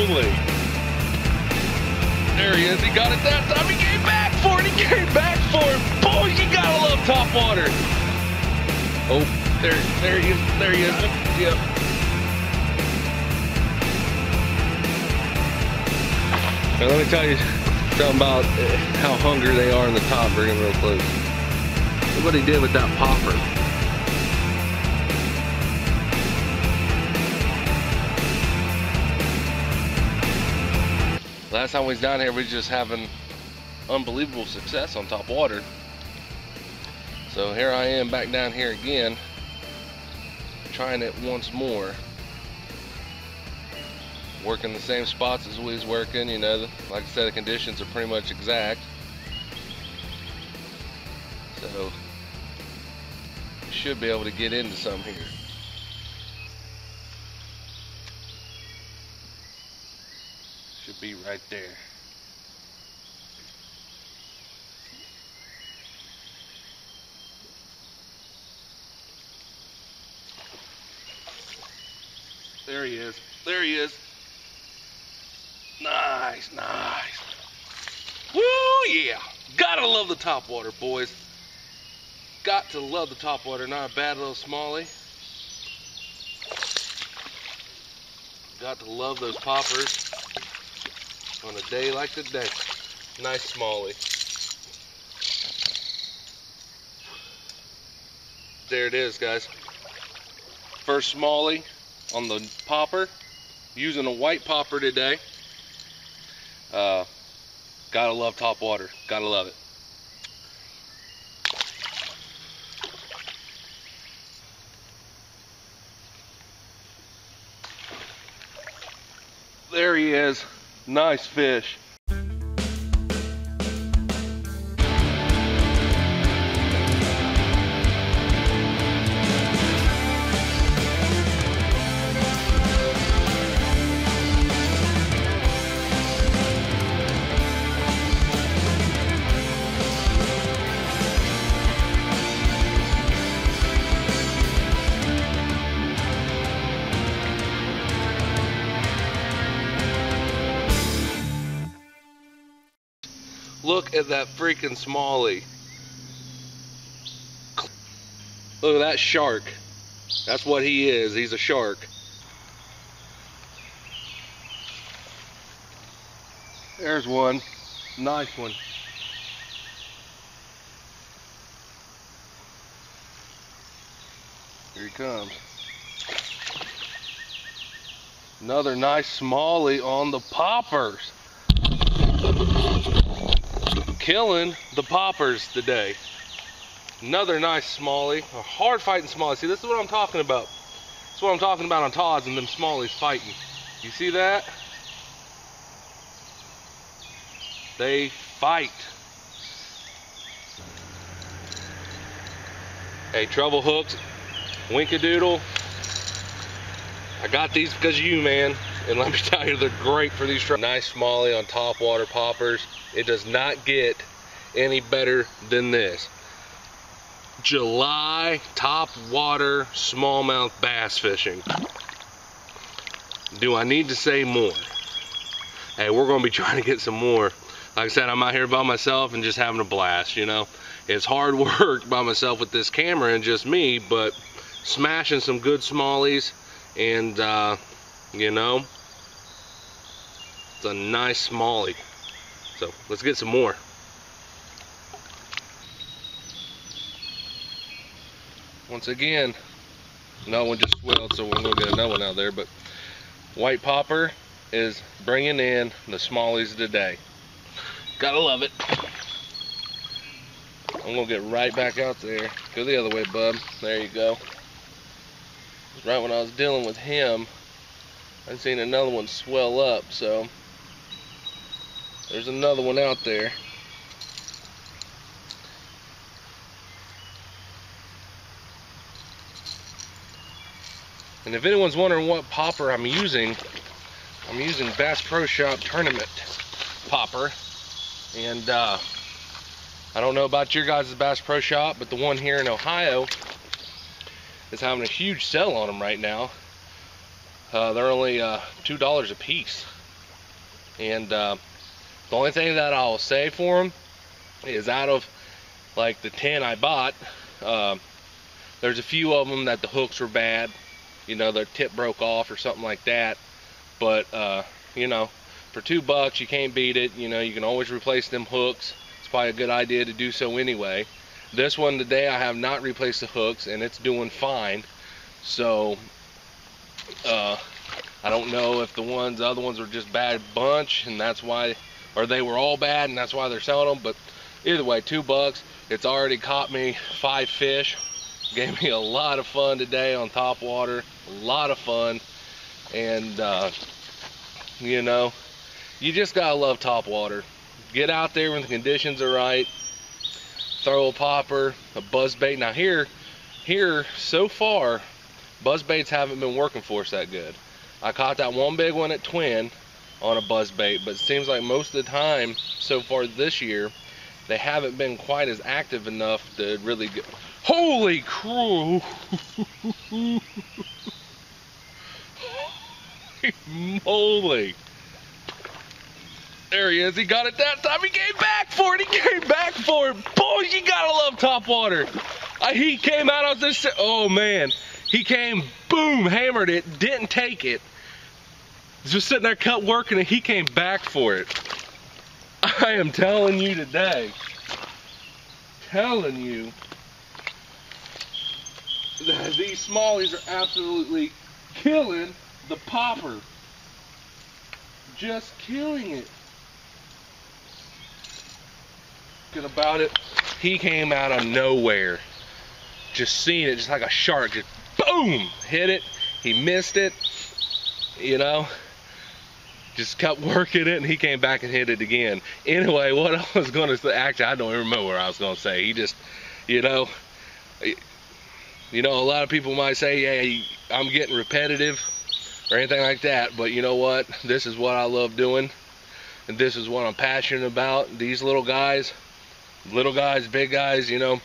only. There he is. He got it that time. He came back for it. He came back for it. Boy, you gotta love top water. Oh, there, there he is. There he is. Yep. Now let me tell you something about uh, how hungry they are in the top. Bring him real close. Look what he did with that popper. Last time we was down here, we was just having unbelievable success on top water. So here I am back down here again, trying it once more. Working the same spots as we was working, you know, like I said, the conditions are pretty much exact. So, should be able to get into some here. Be right there. There he is. There he is. Nice, nice. Woo, yeah. Gotta love the top water, boys. Got to love the top water. Not a bad little smallie. Got to love those poppers on a day like today. Nice smallie. There it is, guys. First smallie on the popper. Using a white popper today. Uh, gotta love top water. Gotta love it. There he is. Nice fish. Look at that freaking smallie. Look at that shark. That's what he is. He's a shark. There's one. Nice one. Here he comes. Another nice smallie on the poppers killing the poppers today. Another nice smallie, a hard fighting smallie. See, this is what I'm talking about. That's what I'm talking about on Todd's and them smallies fighting. You see that? They fight. Hey, Trouble Hooks, Winkadoodle. I got these because of you, man. And let me tell you, they're great for these Nice smallie on top water poppers. It does not get any better than this. July top water smallmouth bass fishing. Do I need to say more? Hey, we're gonna be trying to get some more. Like I said, I'm out here by myself and just having a blast, you know. It's hard work by myself with this camera and just me, but smashing some good smallies and uh, you know, it's a nice smallie. So let's get some more. Once again, another one just swelled, so we're gonna get another one out there. But white popper is bringing in the smallies today. Gotta love it. I'm gonna get right back out there. Go the other way, bub. There you go. Right when I was dealing with him, I seen another one swell up, so there's another one out there. And if anyone's wondering what popper I'm using, I'm using Bass Pro Shop Tournament popper. And uh, I don't know about your guys' Bass Pro Shop, but the one here in Ohio is having a huge sale on them right now. Uh, they're only uh, $2 a piece. And uh, the only thing that I'll say for them is out of like the 10 I bought, uh, there's a few of them that the hooks were bad. You know, their tip broke off or something like that. But, uh, you know, for two bucks, you can't beat it. You know, you can always replace them hooks. It's probably a good idea to do so anyway. This one today, I have not replaced the hooks, and it's doing fine. So, uh, I don't know if the ones, the other ones were just bad bunch, and that's why, or they were all bad, and that's why they're selling them. But either way, two bucks. It's already caught me five fish. Gave me a lot of fun today on top water. A lot of fun. And, uh, you know, you just gotta love top water. Get out there when the conditions are right. Throw a popper, a buzz bait. Now here, here so far, buzz baits haven't been working for us that good. I caught that one big one at Twin on a buzz bait, but it seems like most of the time so far this year, they haven't been quite as active enough to really get. Holy crow! moly! There he is. He got it that time. He came back for it. He came back for it. Boy, you gotta love top water. I, uh, he came out of this. Oh man, he came. Boom, hammered it. Didn't take it. Just sitting there, cut working, and he came back for it. I am telling you today. Telling you that these smallies are absolutely killing the popper. Just killing it. Thinking about it, he came out of nowhere. Just seeing it, just like a shark, just boom, hit it. He missed it, you know. Just kept working it, and he came back and hit it again. Anyway, what I was going to say, actually, I don't even remember what I was going to say. He just, you know, you know, a lot of people might say, hey, I'm getting repetitive or anything like that, but you know what? This is what I love doing, and this is what I'm passionate about. These little guys, little guys, big guys, you know,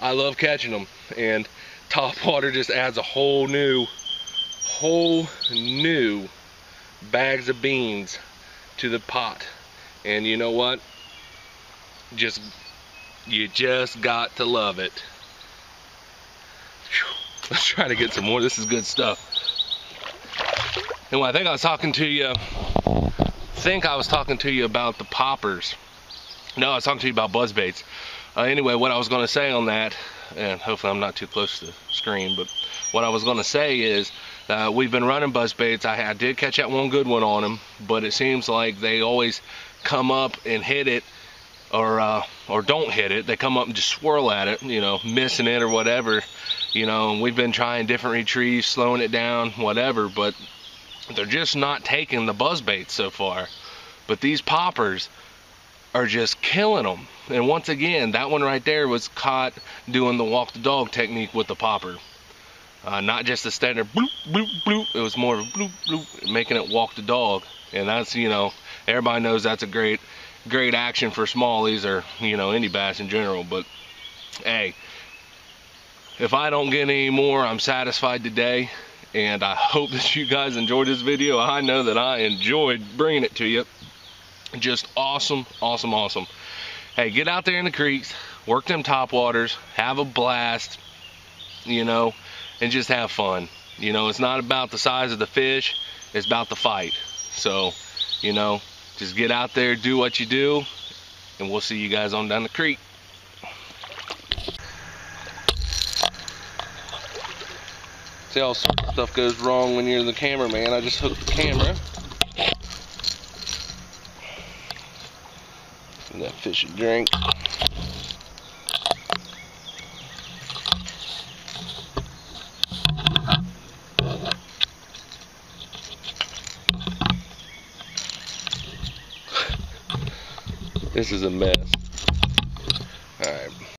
I love catching them, and top water just adds a whole new, whole new bags of beans to the pot. And you know what? Just, you just got to love it. Let's try to get some more. This is good stuff. And Anyway, I think I was talking to you. Think I was talking to you about the poppers. No, I was talking to you about buzz baits. Uh, anyway, what I was going to say on that, and hopefully I'm not too close to the screen, but what I was going to say is uh, we've been running buzz baits. I, I did catch that one good one on them, but it seems like they always come up and hit it or uh, or don't hit it. They come up and just swirl at it, you know, missing it or whatever. You know, we've been trying different retrieves, slowing it down, whatever, but they're just not taking the buzz baits so far. But these poppers are just killing them. And once again, that one right there was caught doing the walk the dog technique with the popper. Uh, not just the standard bloop, bloop, bloop. It was more of a bloop, bloop, making it walk the dog. And that's, you know, everybody knows that's a great great action for smallies or you know any bass in general but hey if I don't get any more I'm satisfied today and I hope that you guys enjoyed this video I know that I enjoyed bringing it to you just awesome awesome awesome hey get out there in the creeks work them top waters have a blast you know and just have fun you know it's not about the size of the fish it's about the fight so you know just get out there, do what you do, and we'll see you guys on down the creek. See all sorts of stuff goes wrong when you're the cameraman. I just hooked the camera. And that fish a drink. This is a mess.